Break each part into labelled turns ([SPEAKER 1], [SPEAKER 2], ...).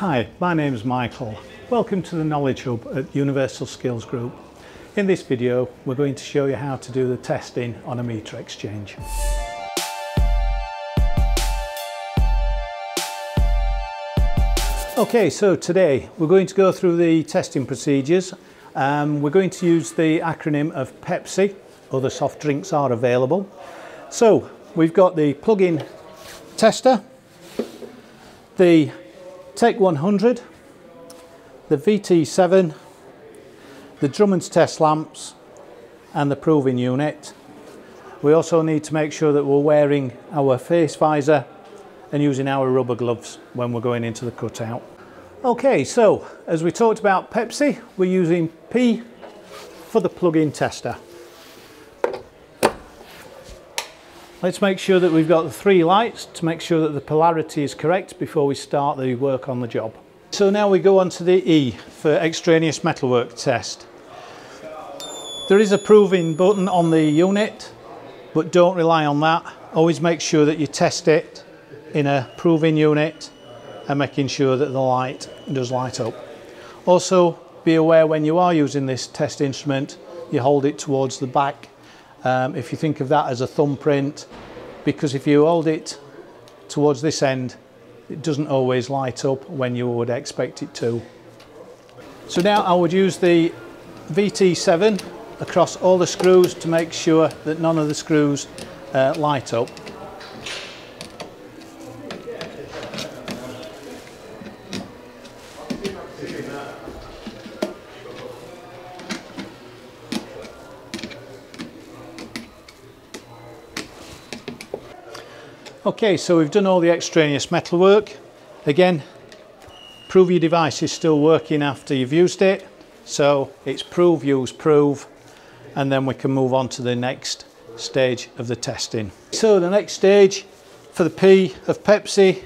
[SPEAKER 1] Hi, my name is Michael. Welcome to the Knowledge Hub at Universal Skills Group. In this video we're going to show you how to do the testing on a meter exchange. Okay, so today we're going to go through the testing procedures. Um, we're going to use the acronym of Pepsi, other soft drinks are available. So we've got the plug-in tester, the Tech 100, the VT7, the Drummond's test lamps and the proving unit. We also need to make sure that we're wearing our face visor and using our rubber gloves when we're going into the cutout. Okay, so as we talked about Pepsi, we're using P for the plug-in tester. Let's make sure that we've got the three lights to make sure that the polarity is correct before we start the work on the job. So now we go on to the E for extraneous metalwork test. There is a proving button on the unit, but don't rely on that. Always make sure that you test it in a proving unit and making sure that the light does light up. Also be aware when you are using this test instrument, you hold it towards the back um, if you think of that as a thumbprint because if you hold it towards this end it doesn't always light up when you would expect it to. So now I would use the VT7 across all the screws to make sure that none of the screws uh, light up. Okay, so we've done all the extraneous metal work. Again, prove your device is still working after you've used it. So it's prove, use, prove, and then we can move on to the next stage of the testing. So the next stage for the P of Pepsi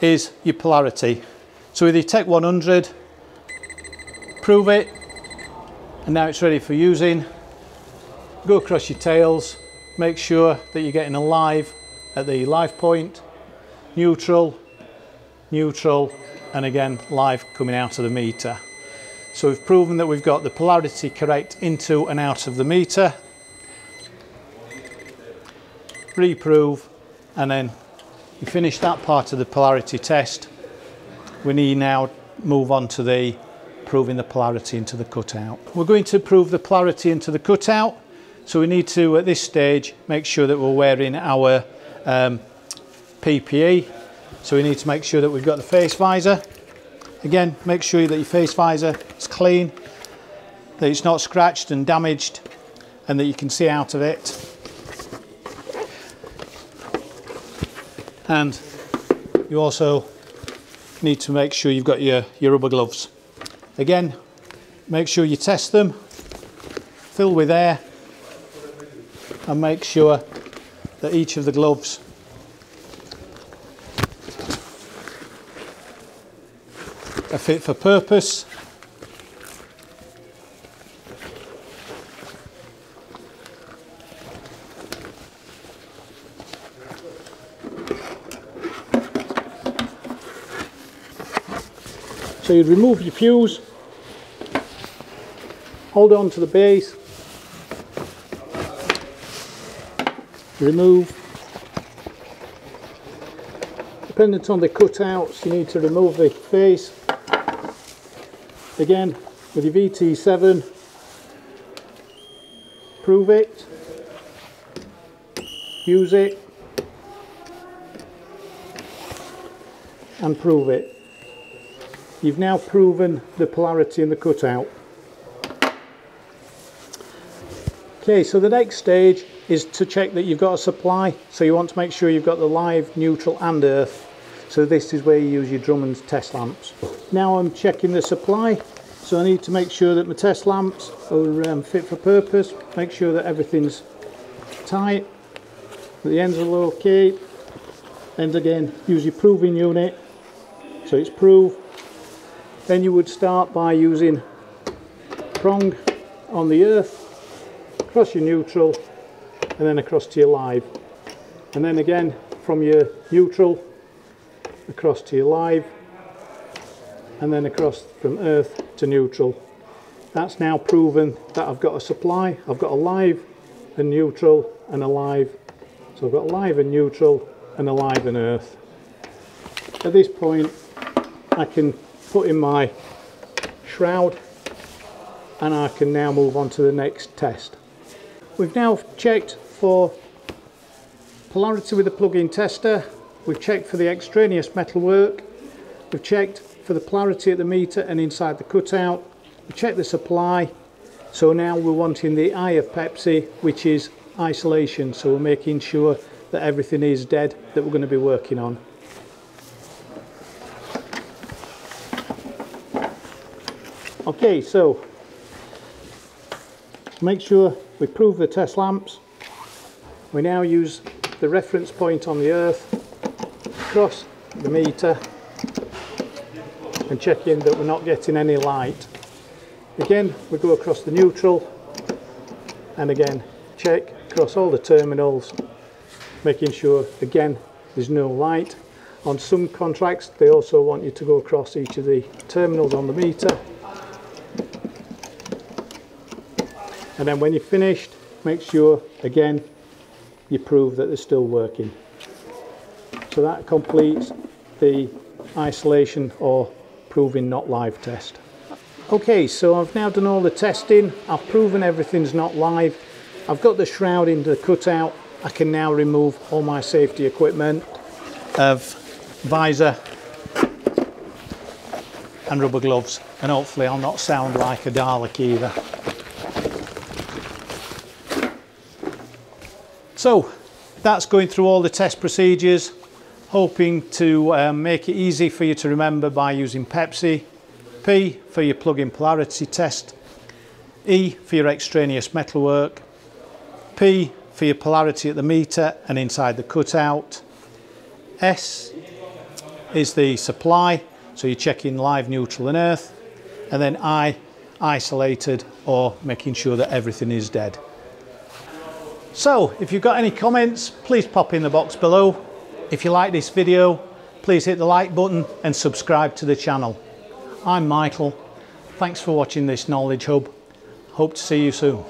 [SPEAKER 1] is your polarity. So with your Tech 100, prove it, and now it's ready for using. Go across your tails, make sure that you're getting a live at the live point, neutral, neutral, and again live coming out of the meter. So we've proven that we've got the polarity correct into and out of the meter. Reprove, and then you finish that part of the polarity test. We need now move on to the proving the polarity into the cutout. We're going to prove the polarity into the cutout. So we need to, at this stage, make sure that we're wearing our um, PPE. So we need to make sure that we've got the face visor. Again, make sure that your face visor is clean, that it's not scratched and damaged, and that you can see out of it. And you also need to make sure you've got your, your rubber gloves. Again, make sure you test them, fill with air, and make sure that each of the gloves are fit for purpose. So you remove your fuse, hold on to the base, remove. Dependent on the cutouts, you need to remove the face. Again, with your VT7, prove it, use it, and prove it. You've now proven the polarity in the cutout. Okay, so the next stage is to check that you've got a supply. So you want to make sure you've got the live, neutral and earth. So this is where you use your Drummond's test lamps. Now I'm checking the supply. So I need to make sure that my test lamps are um, fit for purpose. Make sure that everything's tight. That the ends are okay. And again, use your proving unit. So it's prove. Then you would start by using prong on the earth, across your neutral, and then across to your live. And then again, from your neutral, across to your live, and then across from earth to neutral. That's now proven that I've got a supply. I've got a live and neutral and a live. So I've got live and neutral and a live and earth. At this point I can put in my shroud and I can now move on to the next test. We've now checked for polarity with the plug-in tester, we've checked for the extraneous metalwork, we've checked for the polarity at the meter and inside the cutout, we've checked the supply, so now we're wanting the I of Pepsi, which is isolation, so we're making sure that everything is dead that we're going to be working on. Okay, so make sure we prove the test lamps. We now use the reference point on the earth, across the meter and checking that we're not getting any light. Again, we go across the neutral and again check across all the terminals, making sure again there's no light. On some contracts they also want you to go across each of the terminals on the meter and then when you're finished make sure again you prove that they're still working. So that completes the isolation or proving not live test. Okay so I've now done all the testing. I've proven everything's not live. I've got the shroud into the cutout I can now remove all my safety equipment of visor and rubber gloves. And hopefully I'll not sound like a Dalek either So that's going through all the test procedures, hoping to um, make it easy for you to remember by using Pepsi, P for your plug-in polarity test, E for your extraneous metalwork, P for your polarity at the meter and inside the cutout, S is the supply, so you're checking live, neutral and earth, and then I, isolated or making sure that everything is dead. So if you've got any comments, please pop in the box below. If you like this video, please hit the like button and subscribe to the channel. I'm Michael. Thanks for watching this Knowledge Hub. Hope to see you soon.